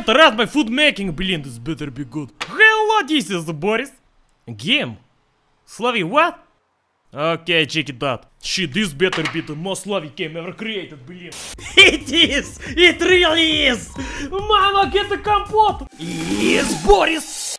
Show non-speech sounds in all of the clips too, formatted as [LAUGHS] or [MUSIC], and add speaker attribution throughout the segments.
Speaker 1: interrupt my food making, блин, this better be good. Hello, this is Boris. Game? Slavi, what? Okay, check it out. Shit, this better be the most Slavi game ever created, блин. [LAUGHS] It is! It really is! Mama, get the компот! Yes, Boris!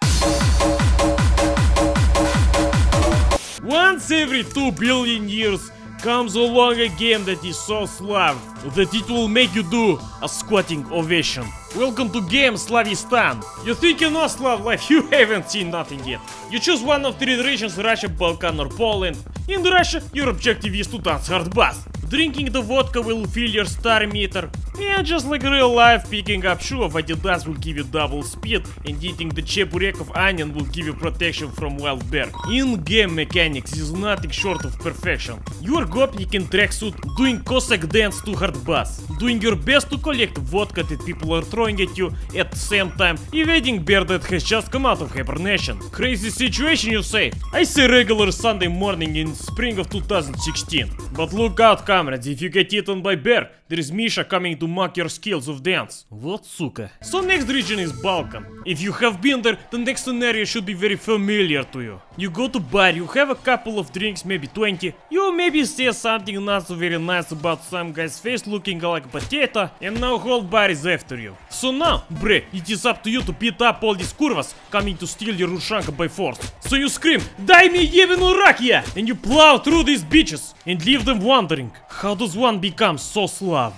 Speaker 1: Once every 2 billion years comes along a game that is so Slav that it will make you do a squatting ovation. Welcome to game Slavistan. You think you know Slav life, you haven't seen nothing yet. You choose one of three regions Russia, Balkan or Poland. In Russia, your objective is to dance hard bass. Drinking the vodka will fill your star meter. And just like real life, picking up shoe of Adidas will give you double speed, and eating the cheburek of onion will give you protection from wild bear. In-game mechanics is nothing short of perfection. Your gopnik in tracksuit, doing Cossack dance to hard bass, doing your best to collect vodka that people are throwing at you at the same time, evading bear that has just come out of hibernation. Crazy situation you say? I say regular Sunday morning in spring of 2016. But look out, comrades, if you get eaten by bear, there is Misha coming to mock your skills of dance. What сука. So next region is Balkan. If you have been there, the next scenario should be very familiar to you. You go to bar, you have a couple of drinks, maybe 20. You maybe say something not so very nice about some guy's face looking like potato, and now whole bar is after you. So now, bre, it is up to you to beat up all these curvas coming to steal your ushanka by force. So you scream, Дай me ебену рак! And you plow through these bitches and leave leave them wondering, how does one become so slav?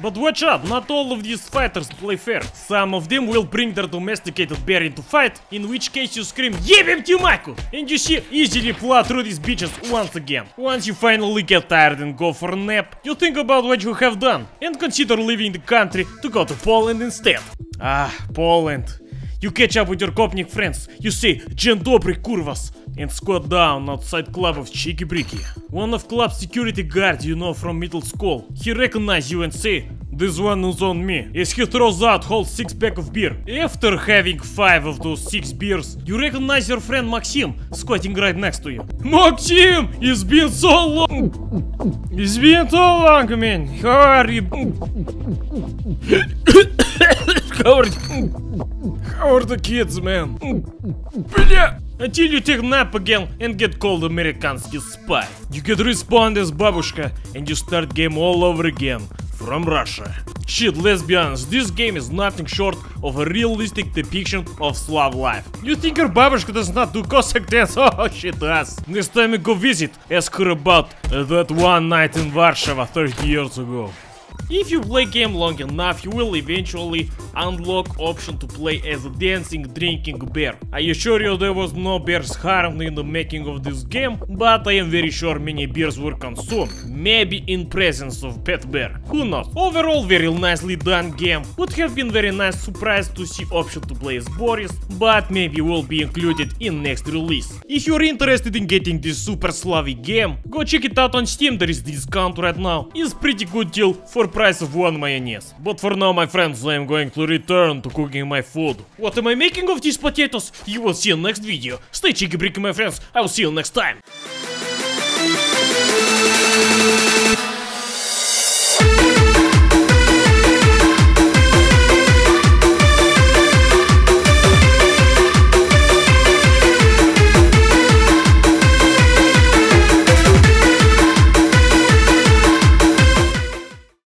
Speaker 1: But watch out, not all of these fighters play fair. Some of them will bring their domesticated bear into fight, in which case you scream YEBIM TYUMAKU! And you see easily plow through these bitches once again. Once you finally get tired and go for a nap, you think about what you have done, and consider leaving the country to go to Poland instead. Ah, Poland. You catch up with your Gopnik friends, you say Dzień dobry kurvas, and squat down outside club of Cheeki Breeki. One of club's security guards you know from middle school, he recognize you and say, this one is on me, as he throws out whole six pack of beer. After having five of those six beers, you recognize your friend Maxim, squatting right next to you. Maxim! It's been so long! It's been so long, man! How are you? How are you? How are the kids, man? Бля! Until you take nap again and get called Amerikansky spy. You get respawned as babushka and you start game all over again from Russia. Shit, let's be honest, this game is nothing short of a realistic depiction of Slav life. You think your babushka does not do Cossack dance? [LAUGHS] Oh, she does. Next time you go visit, ask her about that one night in Warsaw 30 years ago. If you play game long enough, you will eventually unlock option to play as a dancing, drinking bear. I assure you there was no bears harmed in the making of this game, but I am very sure many bears were consumed, maybe in presence of pet bear. Who knows? Overall, very nicely done game. Would have been very nice surprise to see option to play as Boris, but maybe will be included in next release. If you're interested in getting this super Slavi game, go check it out on Steam, there is discount right now. It's pretty good deal for price of one mayonnaise. But for now, my friends, I am going to return to cooking my food. What am I making of these potatoes? You will see in next video. Stay cheeki breeki, my friends. I will see you next time.